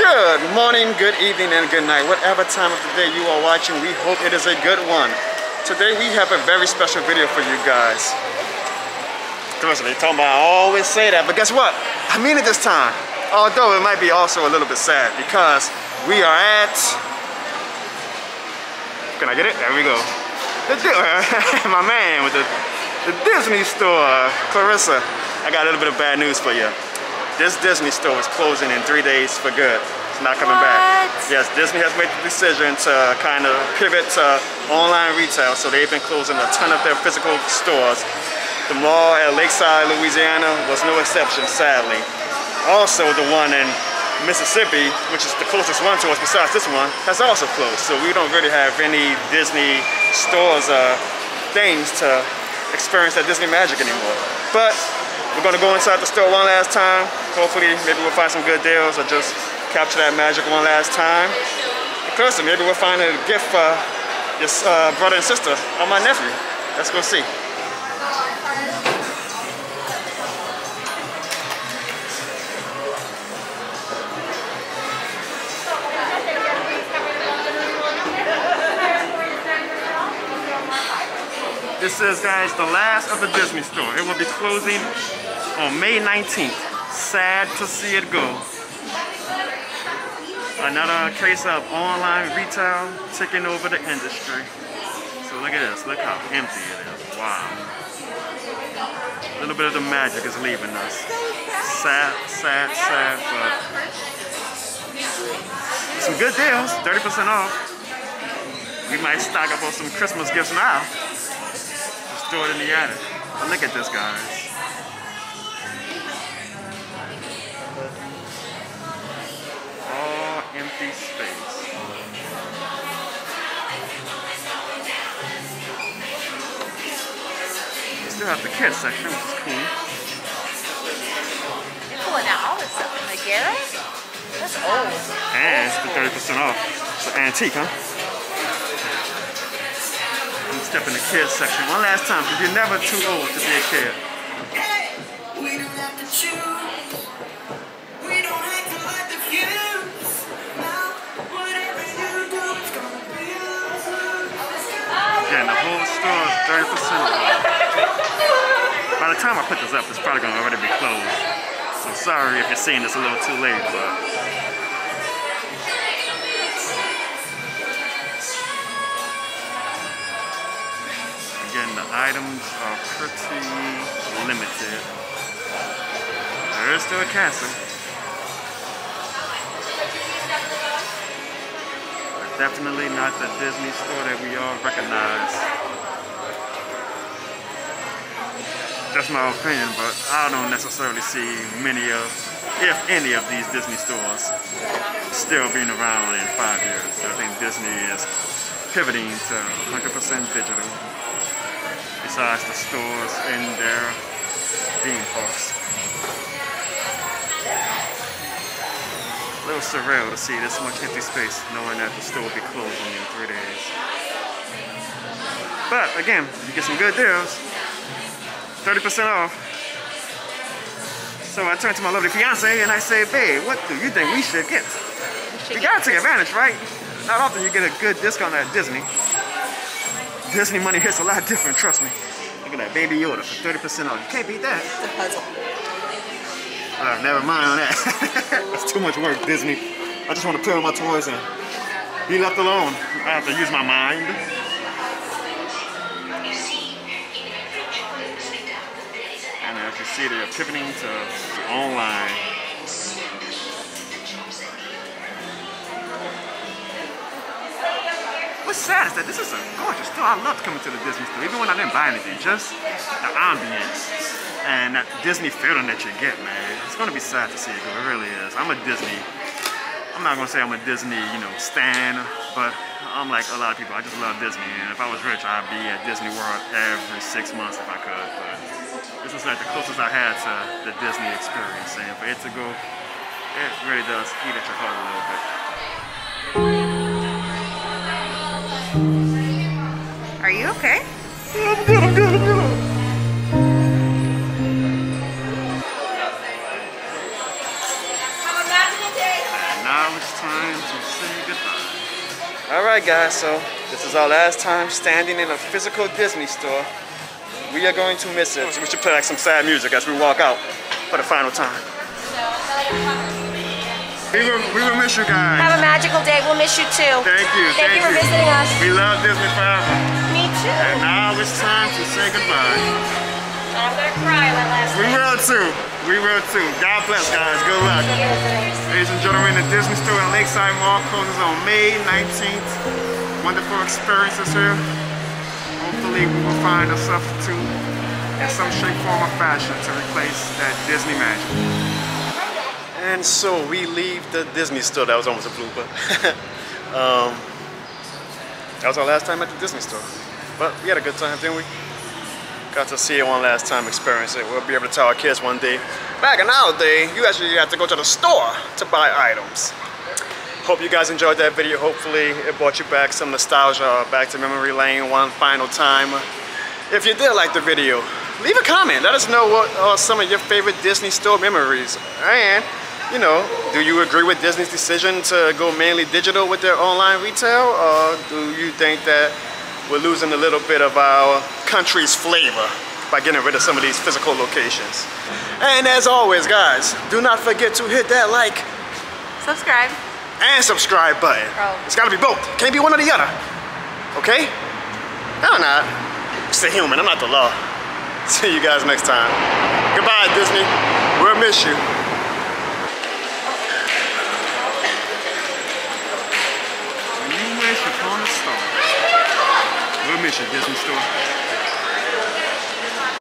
Good morning, good evening, and good night. Whatever time of the day you are watching, we hope it is a good one. Today we have a very special video for you guys. Listen, they talking I always say that, but guess what? I mean it this time. Although it might be also a little bit sad because we are at. Can I get it? There we go. My man with the the Disney store, Clarissa. I got a little bit of bad news for you. This Disney store is closing in three days for good. It's not coming what? back. Yes, Disney has made the decision to kind of pivot to online retail, so they've been closing a ton of their physical stores. The mall at Lakeside, Louisiana was no exception, sadly. Also, the one in Mississippi, which is the closest one to us besides this one, has also closed. So we don't really have any Disney stores or things to experience that Disney magic anymore. But we're gonna go inside the store one last time. Hopefully, maybe we'll find some good deals or just capture that magic one last time. And closer, maybe we'll find a gift for your uh, brother and sister or my nephew. Let's go see. This is, guys, the last of the Disney store. It will be closing on May 19th. Sad to see it go. Another case of online retail taking over the industry. So look at this. Look how empty it is. Wow. A little bit of the magic is leaving us. Sad, sad, sad, but some good deals. 30% off. We might stock up on some Christmas gifts now store it in the attic. But look at this, guys. You still have the kids section, which is cool. You're pulling out all this stuff. Like, get it? That's old. And it's 30% off. It's an antique, huh? step in the kids section one last time because you're never too old to be a kid. Again, the whole store is 30% off. By the time I put this up, it's probably going to already be closed. So sorry if you're seeing this a little too late, but again, the items are pretty limited. There is still a castle. Definitely not the Disney store that we all recognize. That's my opinion, but I don't necessarily see many of, if any of these Disney stores still being around in five years. I think Disney is pivoting to 100% digital besides the stores in their theme parks. Surreal to see this much empty space knowing that the store will be closing in three days. But again, you get some good deals. 30% off. So I turn to my lovely fiance and I say, babe, what do you think we should get? We, should we gotta take advantage, right? Not often you get a good discount at Disney. Disney money hits a lot different, trust me. Look at that baby Yoda for 30% off. You can't beat that. A puzzle. Uh, never mind on that. That's too much work, Disney. I just want to play with my toys and be left alone. I have to use my mind. And as you see, they're pivoting to online. What's sad is that this is a gorgeous store. I love coming to the Disney store, even when I didn't buy anything. Just the ambience and that Disney feeling that you get, man. It's gonna be sad to see it go. It really is. I'm a Disney. I'm not gonna say I'm a Disney, you know, stan, but I'm like a lot of people. I just love Disney, and if I was rich, I'd be at Disney World every six months if I could. But this is like the closest I had to the Disney experience, and for it to go, it really does eat at your heart a little bit. Are you okay? I'm good, I'm good, I'm good. Now now it's time to say goodbye. All right, guys, so this is our last time standing in a physical Disney store. We are going to miss it. We should play like some sad music as we walk out for the final time. We will, we will miss you guys. Have a magical day. We'll miss you too. Thank you. Thank, you for visiting us. We love Disney forever. Me too. And now it's time to say goodbye. I'm gonna cry my last We will too. We will too. God bless, guys. Good luck. Ladies and gentlemen, the Disney store in Lakeside Mall closes on May 19th. Wonderful experiences here. Hopefully we will find a substitute in some shape, form, or fashion to replace that Disney magic. And so we leave the Disney store. That was almost a blooper. um, that was our last time at the Disney store. But we had a good time, didn't we? Got to see it one last time, experience it. We'll be able to tell our kids one day. Back in our day, you actually had to go to the store to buy items. Hope you guys enjoyed that video. Hopefully it brought you back some nostalgia, back to memory lane one final time. If you did like the video, leave a comment. Let us know what are some of your favorite Disney store memories. And you know, do you agree with Disney's decision to go mainly digital with their online retail? Or do you think that we're losing a little bit of our country's flavor by getting rid of some of these physical locations? And as always, guys, do not forget to hit that like Subscribe. and subscribe button. Oh. It's gotta be both. Can't be one or the other. Okay? No, I'm not. Just a human. I'm not the law. See you guys next time. Goodbye, Disney. We'll miss you. You wish